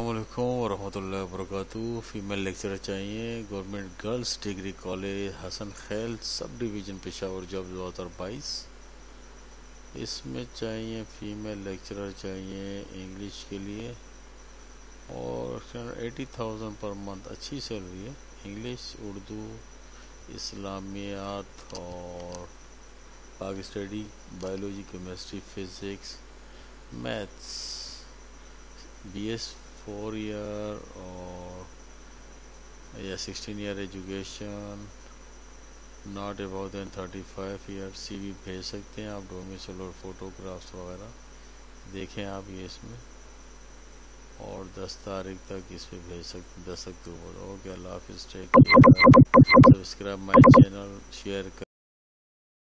वरहमल वरक female lecture चाहिए government girls degree college Hasan Khel subdivision Peshawar job दो हज़ार बाईस। इसमें चाहिए फ़ीमेल लेक्चरर चाहिए इंग्लिश के लिए। और एटी थाउज़ेंड पर मंथ अच्छी सैलरी है। इंग्लिश उर्दू इस्लामियात और Pak study biology chemistry physics maths BS four year और या sixteen year education not about than thirty five year C V भेज सकते हैं आप डोमिसल और फोटोग्राफ्स वगैरह। देखें आप ये इसमें। और दस तारीख तक इस पर भेज सकते दस अक्टूबर। ओके, अल्लाह हाफिज़ take subscribe my channel share कर।